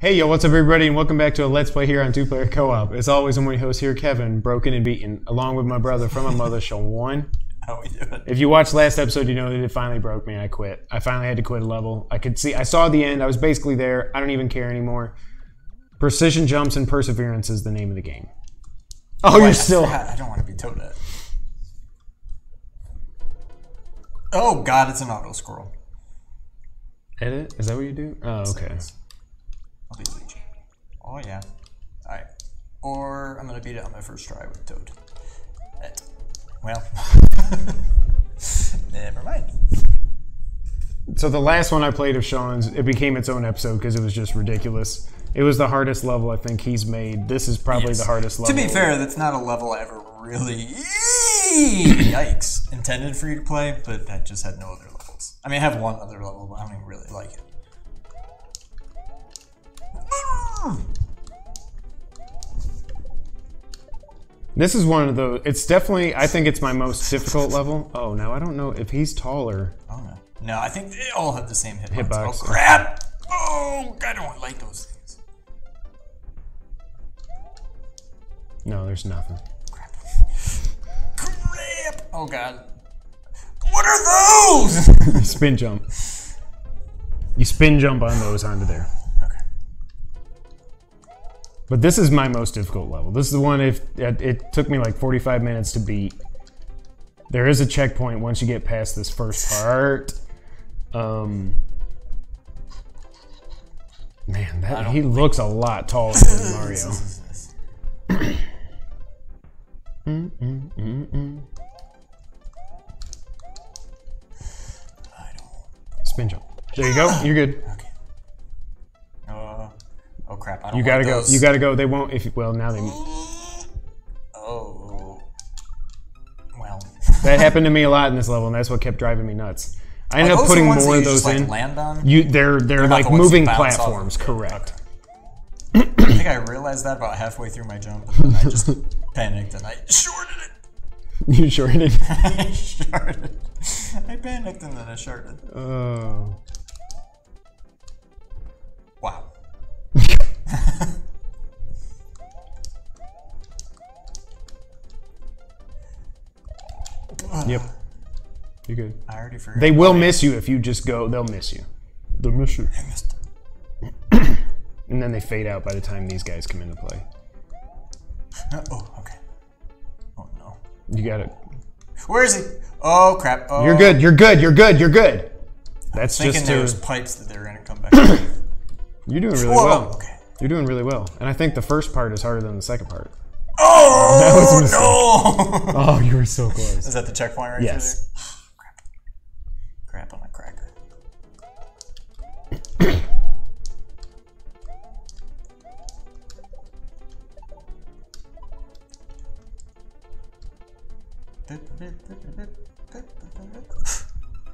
Hey yo, what's up everybody and welcome back to a Let's Play here on Two Player Co-op. As always, I'm your host here, Kevin, broken and beaten, along with my brother from my mother, Sean. How we doing? If you watched last episode, you know that it finally broke me. I quit. I finally had to quit a level. I could see, I saw the end. I was basically there. I don't even care anymore. Precision jumps and perseverance is the name of the game. Oh, I you're still. forgot. I don't want to be told that. Oh God, it's an auto scroll. Edit? Is that what you do? Oh, okay. I'll Luigi. Oh yeah. All right. Or I'm gonna beat it on my first try with Toad. It. Well. Never mind. So the last one I played of Sean's, it became its own episode because it was just ridiculous. It was the hardest level I think he's made. This is probably Yes. the hardest level. To be fair, that's not a level I ever really yikes intended for you to play, but I just had no other levels. I mean, I have one other level, but I don't even really like it. This is one of those. It's definitely. I think it's my most difficult level. Oh no, I don't know if he's taller. Oh no. No, I think they all have the same hitbox. Hitbox. Oh crap! Oh, I don't like those things. No, there's nothing. Crap. Crap! Oh god. What are those? spin jump. You spin jump on those onto there. But this is my most difficult level. This is the one. If it, it took me like 45 minutes to beat. There is a checkpoint once you get past this first part. Um. Man, that he looks a lot taller than Mario. Mm, mm, mm. I don't. Spin jump. There you go. You're good. Okay. Uh, oh crap! I don't You gotta like go. those. You gotta go. They won't. If well, now they. Oh. Well. That happened to me a lot in this level, and that's what kept driving me nuts. I ended up putting more of those just, like, in. land on? You, they're they're, not like the moving bounce off of. platforms. Correct. I think I realized that about halfway through my jump, and I just panicked and I shorted it. You shorted it. I shorted. I panicked and then I shorted. Oh. Wow. Yep. You're good. I already forgot. They will miss you if you just go. They'll miss you. They'll miss you. I missed. And then they fade out by the time these guys come into play. Uh, oh, okay. Oh no. You got it. Where is he? Oh crap. Oh, You're good. You're good. You're good. You're good. That's Thinking just there to, was pipes that they're gonna come back. you're doing really Whoa. well. Okay. You're doing really well. And I think the first part is harder than the second part. Oh That was a mistake. no! Oh, you were so close. is that the checkpoint right Yes. there? crap. Crap on a cracker.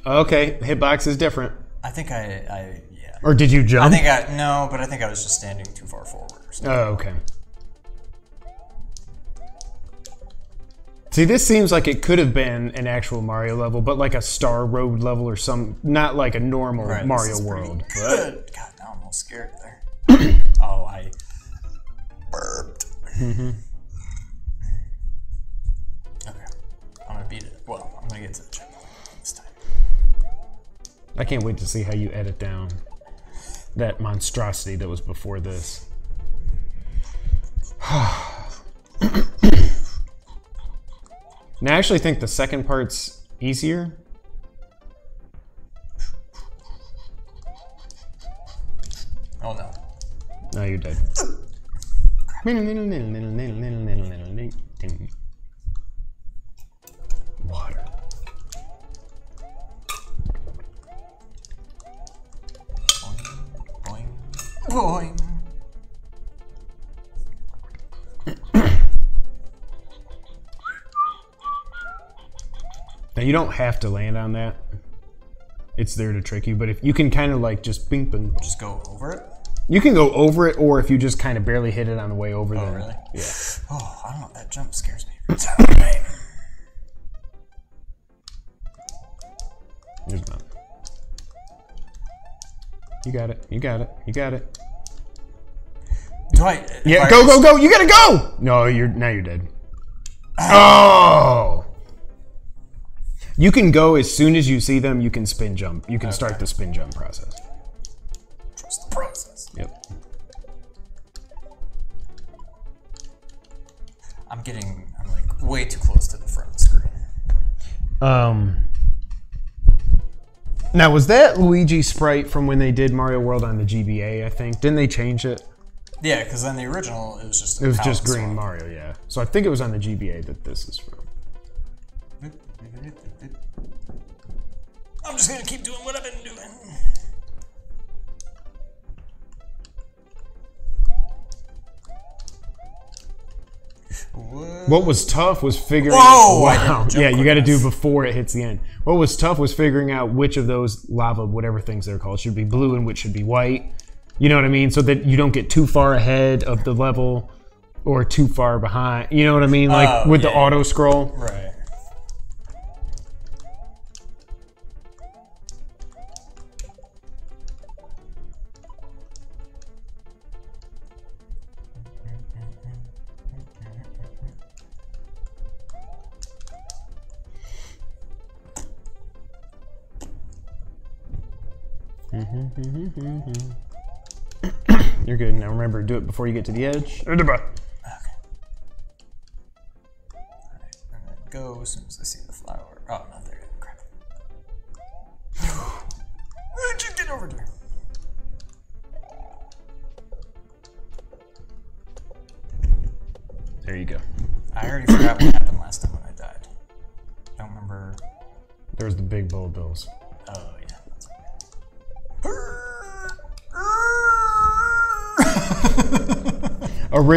Okay, hitbox is different. I think I, I. Or did you jump? I think I no, but I think I was just standing too far forward or something. Oh, okay. See, this seems like it could have been an actual Mario level, but like a Star Road level or some, not like a normal Right, this Mario is World. Good. God, now I'm all scared there. oh, I burped. Mm-hmm. Okay, I'm gonna beat it. Well, I'm gonna get to the checkpoint this time. I can't wait to see how you edit down that monstrosity that was before this. now, I actually think the second part's easier. Oh no. No, you're dead. Water. Boing. Now you don't have to land on that. It's there to trick you, but if you can kind of like just bing bing, Just go over it. you can go over it, or if you just kind of barely hit it on the way over Oh there. really? Yeah. Oh, I don't know. That jump scares me. every time. There's none. You got it. You got it. You got it. Do I? Yeah, I go, go, go! You gotta go! No, you're now you're dead. Oh! You can go as soon as you see them. You can spin jump. You can start the spin jump process. Trust the process. Yep. I'm getting. I'm like way too close to the front screen. Um. Now was that Luigi sprite from when they did Mario World on the GBA? I think didn't they change it? Yeah, because then the original it was just. It was just green swap. Mario, yeah. So I think it was on the GBA that this is from. I'm just gonna keep doing what I've been doing. What was tough was figuring. Whoa, wow, yeah, you got to do before it hits the end. What was tough was figuring out which of those lava, whatever things they're called, should be blue and which should be white. You know what I mean? So that you don't get too far ahead of the level or too far behind. You know what I mean? Like Oh, with the auto scroll. Right. Mm-hmm, mm-hmm, mm-hmm. You're good. Now remember, do it before you get to the edge.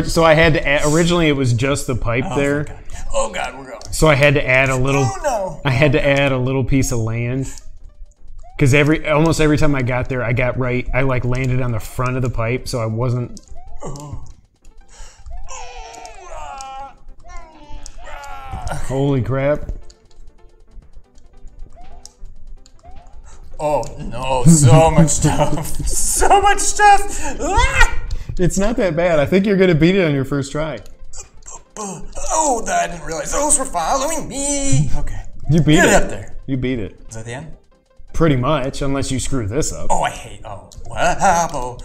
So I had to add, originally it was just the pipe Oh, there. God. Oh god, we're going. So I had to add a little. Oh no. I had to add a little piece of land because every almost every time I got there, I got right. I like landed on the front of the pipe, so I wasn't. Holy crap! Oh no, so much stuff. So much stuff. Ah! It's not that bad. I think you're gonna beat it on your first try. Oh, I didn't realize those were following me. Okay. You beat Get it. up there. You beat it Is that the end? pretty much, unless you screw this up. Oh, I hate. Oh, wow.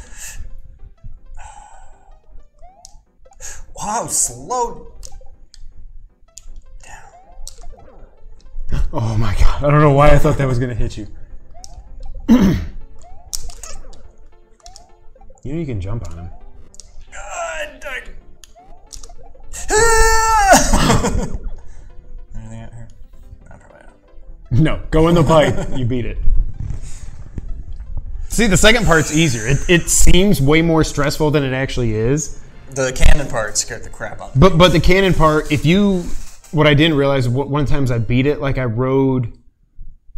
Wow, slow down. Oh my god! I don't know why I thought that was gonna hit you. you know you can jump on him. Anything out here? No, probably not. No, go in the pipe. you beat it. See, the second part's easier. It, it seems way more stressful than it actually is. The cannon part scared the crap out of me. But but the cannon part, if you, what I didn't realize, what, one of the times I beat it, like I rode,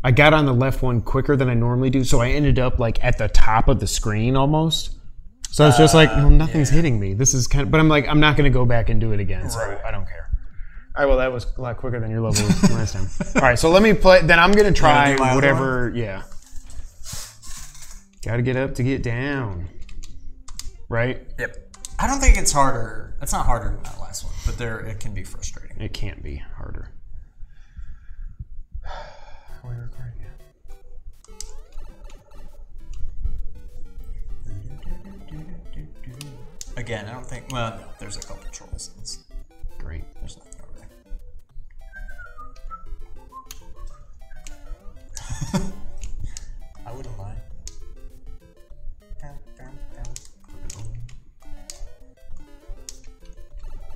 I got on the left one quicker than I normally do, so I ended up like at the top of the screen almost. So it's just like, well, uh, nothing's hitting me. This is kind of, but I'm like, I'm not going to go back and do it again, so Right. I don't care. All right, well, that was a lot quicker than your level last time. All right, so let me play. Then I'm going to try do my other whatever. Yeah. Got to get up to get down. Right? Yep. I don't think it's harder. It's not harder than that last one, but there it can be frustrating. It can't be harder. Are we recording Again, I don't think. Well, no, there's a couple trolls. in this. Great. There's nothing over there. I wouldn't mind.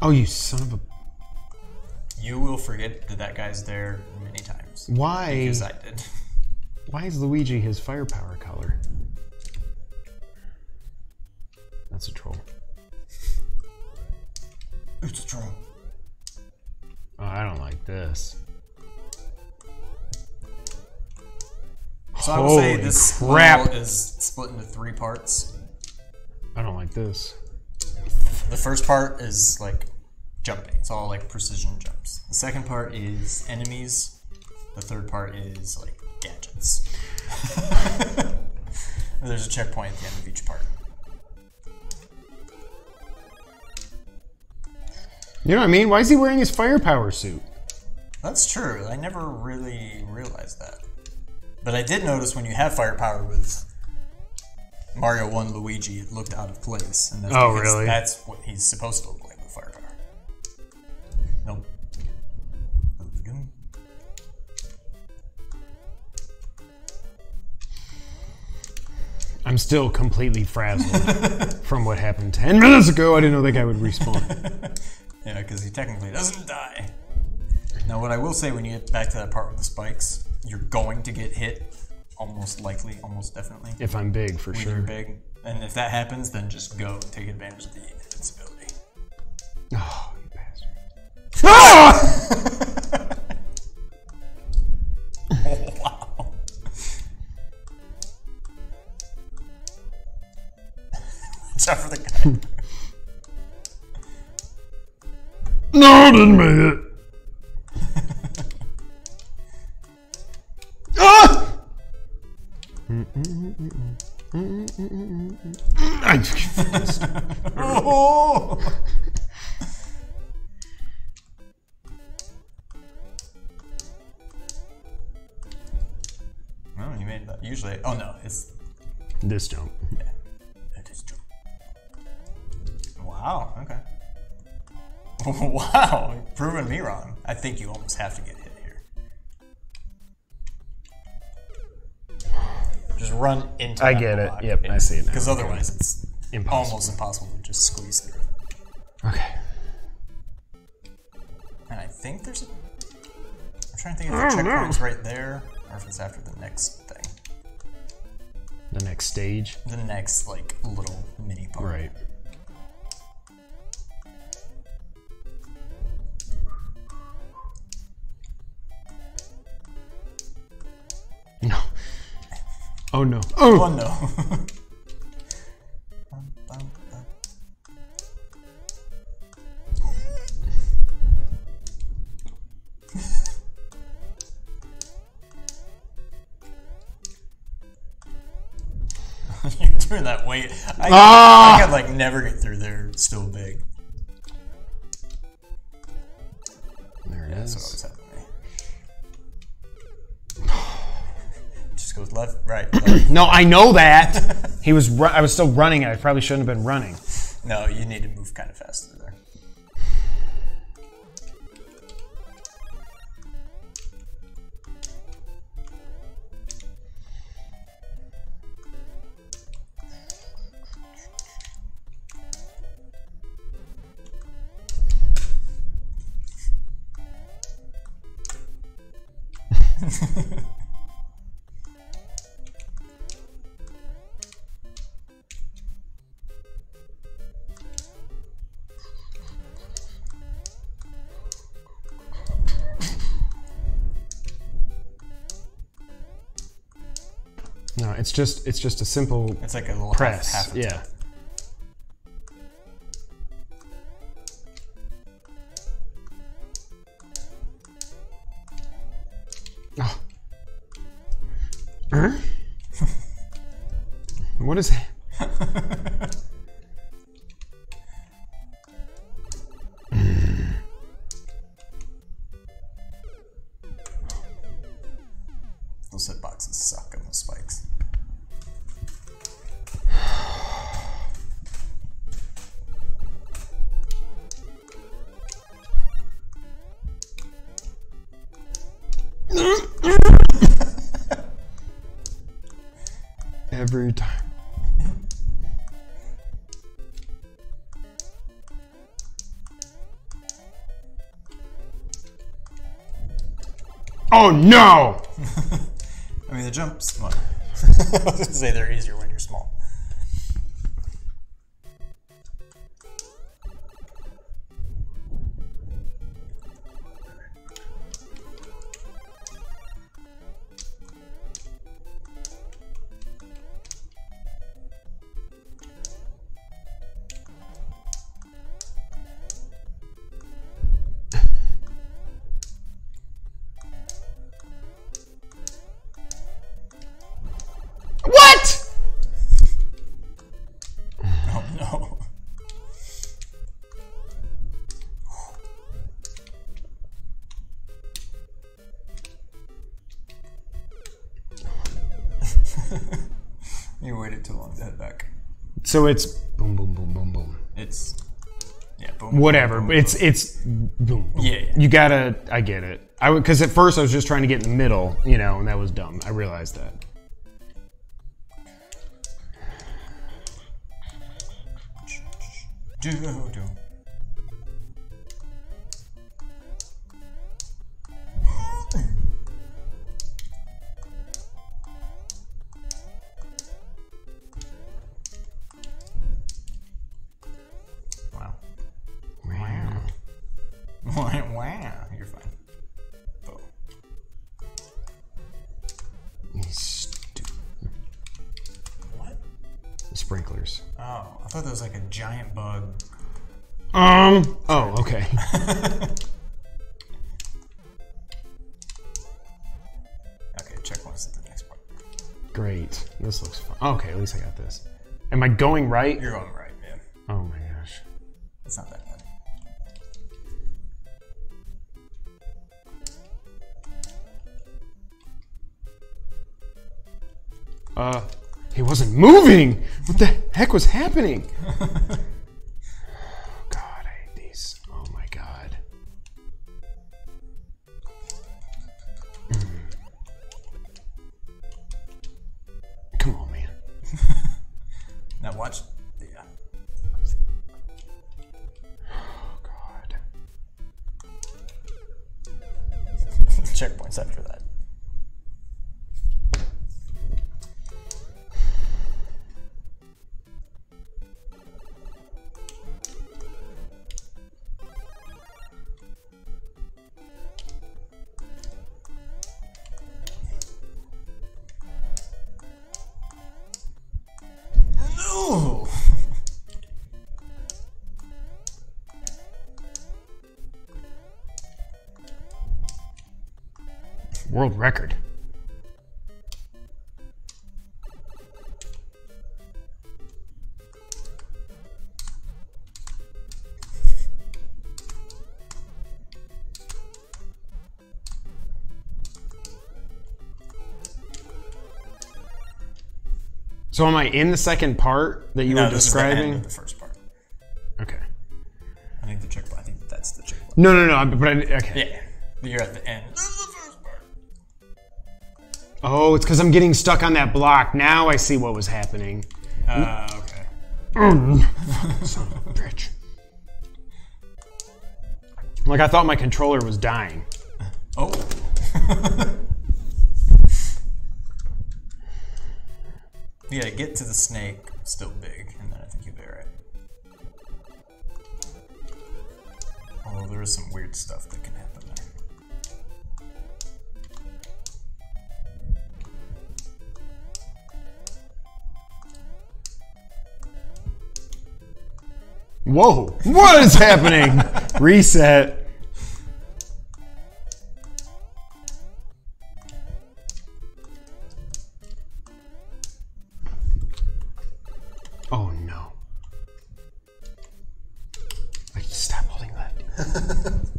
Oh, you son of a. You will forget that that guy's there many times. Why? Because I did. Why is Luigi his firepower color? That's a troll. It's a troll. Oh, I don't like this. So I would say Holy this crap. is split into three parts. I don't like this. The first part is like jumping. It's all like precision jumps. The second part is enemies. The third part is like gadgets. There's a checkpoint at the end of each part. You know what I mean? Why is he wearing his firepower suit? That's true. I never really realized that. But I did notice when you have firepower with Mario 1 Luigi, it looked out of place. And that's Oh, really? That's what he's supposed to look like with firepower. Nope. I'm still completely frazzled from what happened 10 minutes ago. I didn't know that guy would respawn. Yeah, because he technically doesn't die. Now, what I will say when you get back to that part with the spikes, you're going to get hit, almost likely, almost definitely, if I'm big, for when you're sure. big. And if that happens, then just go take advantage of the invincibility. Oh, you bastard. Ah! Didn't make it. ah! I, oh! Well, you made that. Usually, oh no, it's this jump. it is true. Wow. Okay. Wow, you're proving me wrong. I think you almost have to get hit here. Just run into. I get it. Yep, I see it now. Because otherwise, it's Impossible. almost impossible to just squeeze through. Okay. And I think there's a. I'm trying to think if the checkpoint's right there, or if it's after the next thing. The next stage. The next, like, little mini part. Right. Oh no. Oh Oh! no. You're doing that weight. I, Ah! I could like never get through there still big. There it That's what is. always happened Just goes left, right, left. No, I know that. he was. I was still running. I probably shouldn't have been running. No, you need to move kind of faster No, it's just. It's just a simple It's like a little press. half, half a yeah. No! I mean, the jumps. Well, I was gonna say they're easier when you're small. So it's boom, boom, boom, boom, boom. It's yeah. Boom, Whatever. boom, but it's it's boom. boom. Yeah, yeah. You gotta. I get it. I would because at first I was just trying to get in the middle, you know, and that was dumb. I realized that. Do do. Okay, at least I got this. Am I going right? You're going right, man. Oh my gosh. It's not that bad. Uh, he wasn't moving. What the heck was happening? World record. So am I in the second part that you No, were this is the end describing? of the first part. Okay. I think the checkpoint. I think that's the checkpoint. No, no, no. But I, okay. Yeah. But you're at the end. Oh, it's because I'm getting stuck on that block. Now I see what was happening. Uh, okay. Son of a bitch. Like I thought my controller was dying. Oh. yeah, get to the snake, still big, and then I think you'll be alright. Although there is some weird stuff that can happen there. Whoa! What is happening? Reset. Oh no. Like, stop holding left.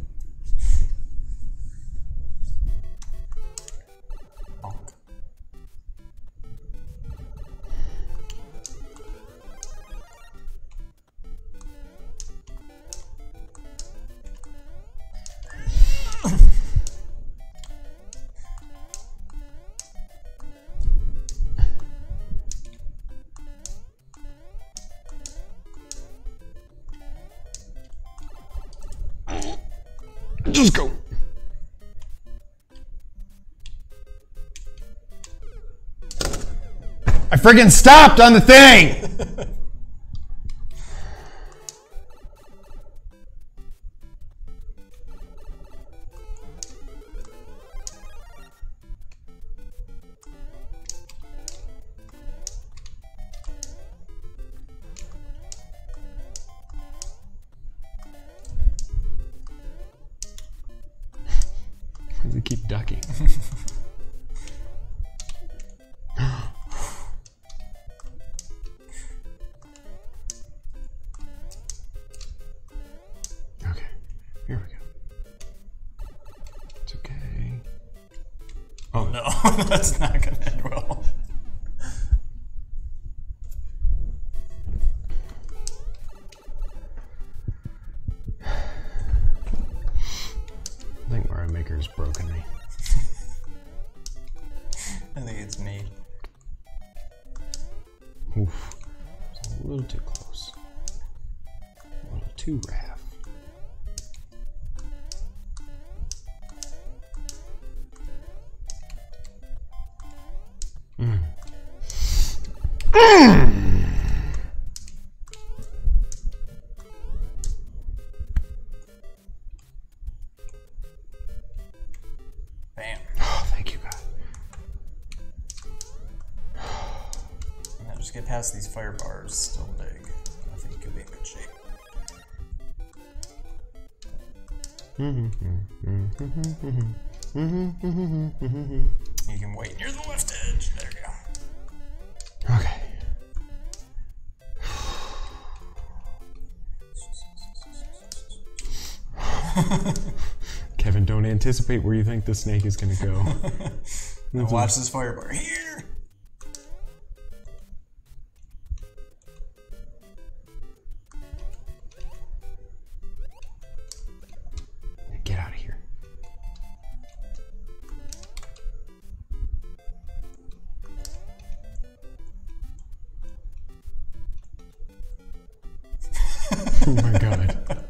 Just go. I friggin' stopped on the thing! Keep ducking? okay, here we go. It's okay. Oh no, that's not gonna Bam. Oh, thank you, God. Now just get past these fire bars. Still big. I think you'll be in good shape. Mm-hmm. You can wait near the left anticipate where you think the snake is going to go. Now watch this fire bar here. Get out of here. oh my god.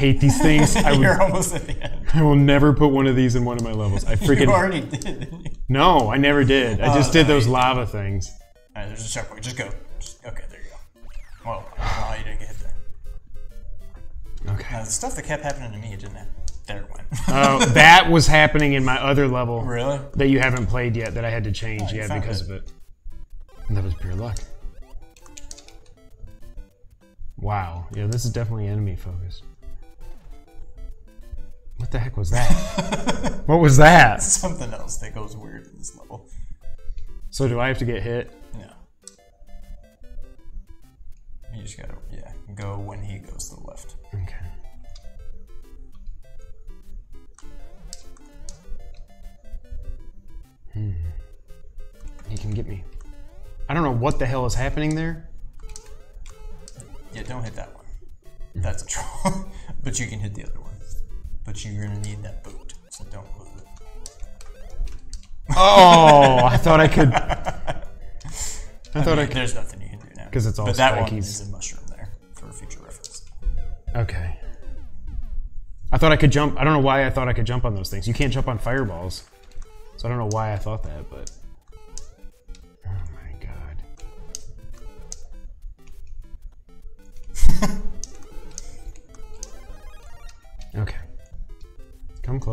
Hate these things. I, would, You're almost at the end. I will never put one of these in one of my levels. I freaking. You already did, no, I never did. I oh, just Oh, did no, those lava things. Alright, there's a checkpoint. Just go. Just, okay, there you go. Well, no, you didn't get hit there. Okay. Now, the stuff that kept happening to me, it didn't happen. There it went. Oh, that was happening in my other level really? that you haven't played yet that I had to change. Oh, yeah, because it. of it. And that was pure luck. Wow. Yeah, this is definitely enemy focused. What the heck was that? what was that? Something else that goes weird in this level. So do I have to get hit? No. You just gotta, yeah, go when he goes to the left. Okay. Hmm. He can get me. I don't know what the hell is happening there. Yeah, don't hit that one. That's a troll. but you can hit the other one. But you're gonna need that boot, so don't lose it. Oh, I thought I could. I thought I, mean, could. There's nothing you can do now because it's all But that one is a mushroom there for future reference. Okay. I thought I could jump. I don't know why I thought I could jump on those things. You can't jump on fireballs. So I don't know why I thought that, but.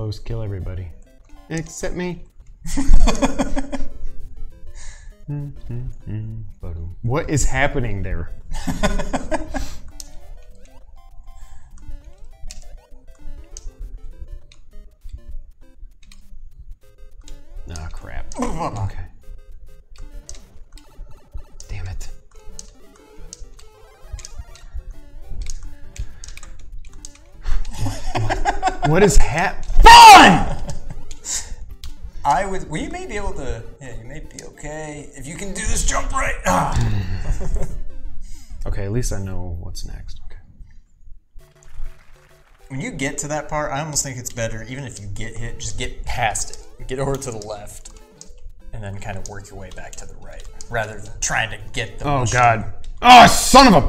Close, kill everybody. Except me. Mm, mm, mm. What is happening there? Oh crap. Okay. Damn it. What, what is hap? Fun! I would. Well, you may be able to. Yeah, you may be okay if you can do this jump right. Ah. Okay, at least I know what's next. Okay. When you get to that part, I almost think it's better, even if you get hit, just get past it. Get over to the left, and then kind of work your way back to the right, rather than trying to get the. Oh mushroom god. Oh son of a.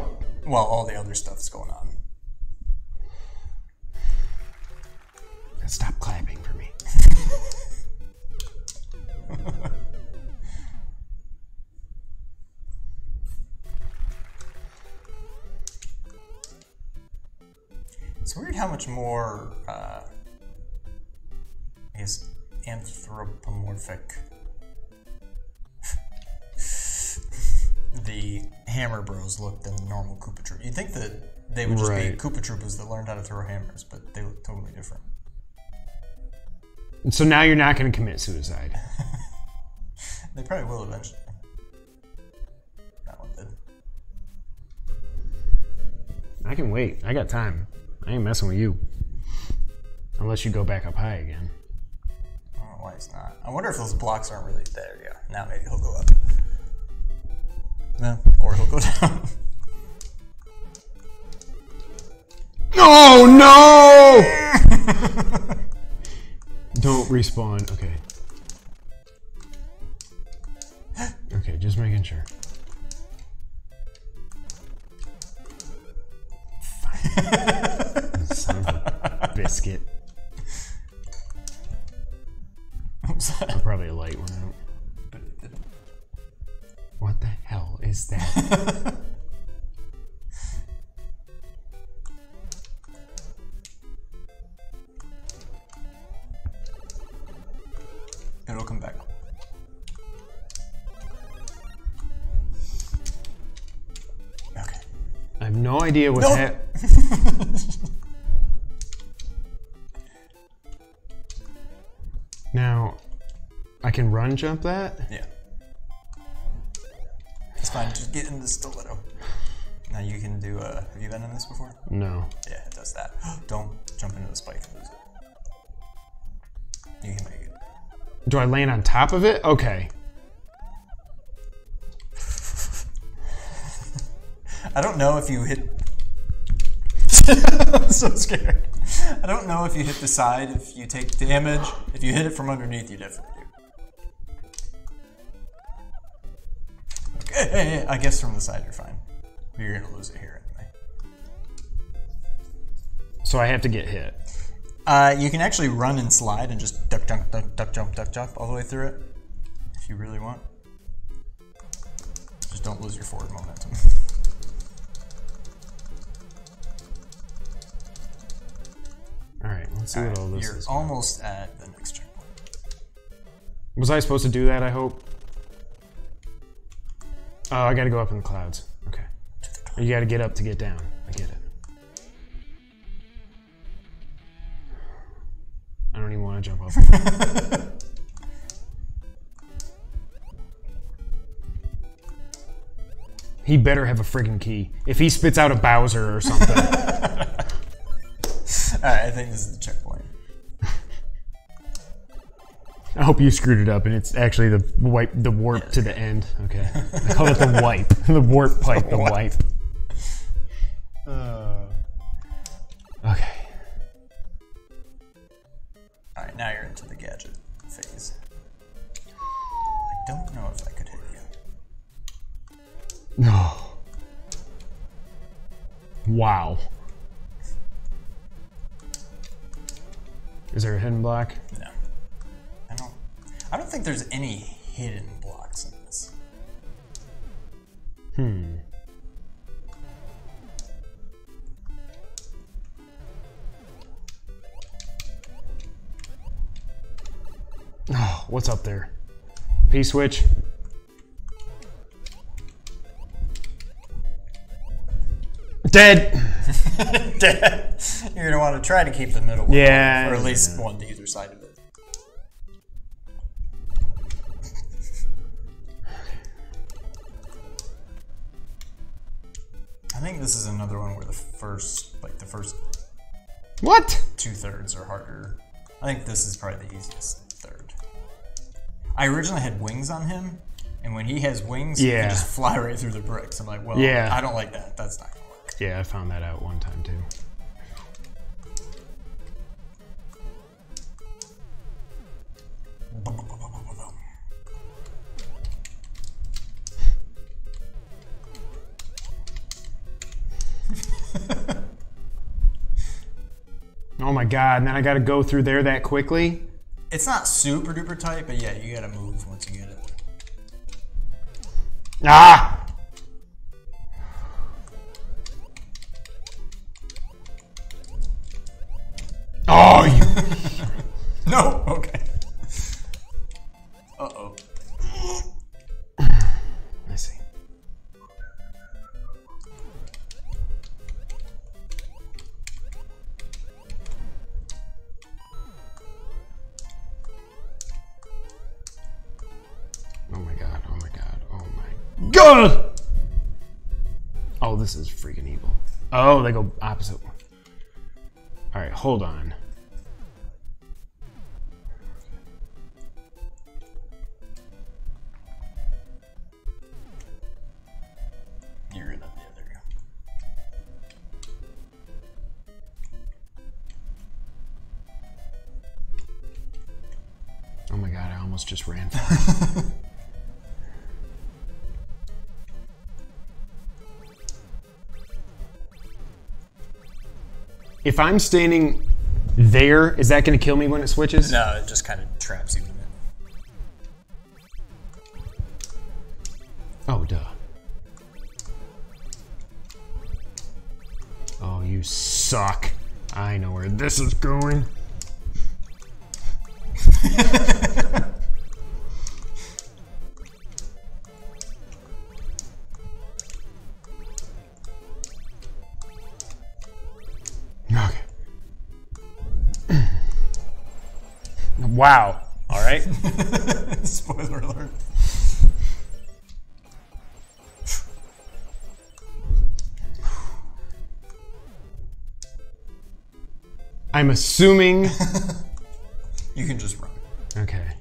While all the other stuff's going on. Much more, uh, I guess, anthropomorphic the Hammer Bros look than the normal Koopa Troop. You'd think that they would just Right. be Koopa Troopers that learned how to throw hammers, but they look totally different. So now you're not going to commit suicide. They probably will eventually. That one did. I can wait. I got time. I ain't messing with you. Unless you go back up high again. Oh, know why he's not. I wonder if those blocks aren't really there. Yeah, now maybe he'll go up. No, or he'll go down. Oh no! Don't respawn. Okay. Okay, just making sure. Son of a biscuit. I'm probably a light one out. What the hell is that? It'll come back. Okay. I have no idea what Nope. Jump that? Yeah. It's fine. Just get in the stiletto. Now you can do. Uh, have you been in this before? No. Yeah, it does that. Don't jump into the spike and lose it. You can make it. Do I land on top of it? Okay. I don't know if you hit. I'm so scared. I don't know if you hit the side, if you take damage. If you hit it from underneath, you definitely I guess from the side you're fine. You're gonna lose it here anyway. So I have to get hit. Uh, you can actually run and slide and just duck, jump, duck, duck, jump, duck, jump all the way through it, if you really want. Just don't lose your forward momentum. Alright, let's see what all this You're is. almost at the next checkpoint. Was I supposed to do that, I hope? Oh, I gotta go up in the clouds. Okay. You gotta get up to get down. I get it. I don't even want to jump up. he better have a friggin' key. If he spits out a Bowser or something. Alright, I think this is the checkpoint. I hope you screwed it up and it's actually the wipe, the warp to the end. Okay. I call it the wipe. the warp pipe, the wipe. Up there? P switch. Dead. You're gonna want to try to keep the middle one, Yeah, or at least one to either side of it. I think this is another one where the first, like the first What? two thirds are harder. I think this is probably the easiest. I originally had wings on him, and when he has wings, he can just fly right through the bricks. I'm like, well, Yeah. I don't like that. That's not gonna work. Yeah, I found that out one time too. Oh my god, and then I gotta go through there that quickly? It's not super duper tight, but yeah, you gotta move once you get it. Ah! Oh, this is freaking evil. Oh, they go opposite. Alright, hold on. If I'm standing there, is that going to kill me when it switches? No, it just kind of traps you. Oh, duh. Oh, you suck. I know where this is going. wow. All right. Spoiler alert. I'm assuming. You can just run. Okay.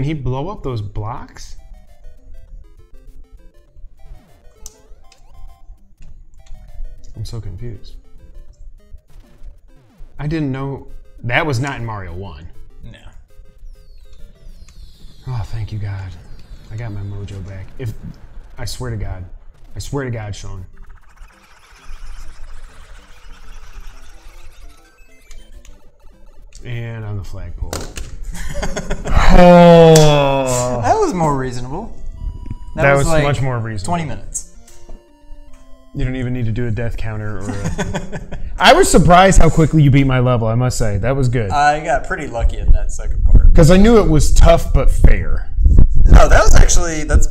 Can he blow up those blocks? I'm so confused. I didn't know that was not in Mario 1. No. Oh, thank you, God. I got my mojo back. If I swear to God, I swear to God, Sean. And on the flagpole. oh, That was more reasonable. that was much more reasonable. 20 minutes. You don't even need to do a death counter or. A... I was surprised how quickly you beat my level. I must say that was good I got pretty lucky in that second part. because I knew it was tough but fair. No, that was actually, that's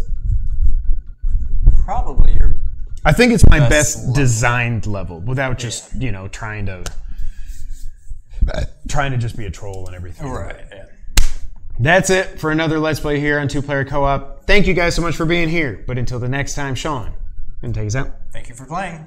probably your. I think it's my Best best level. designed level without just you know trying to trying to just be a troll and everything. Right, yeah. That's it for another Let's Play here on Two Player Co op. Thank you guys so much for being here. But until the next time, Sean, and take us out. Thank you for playing.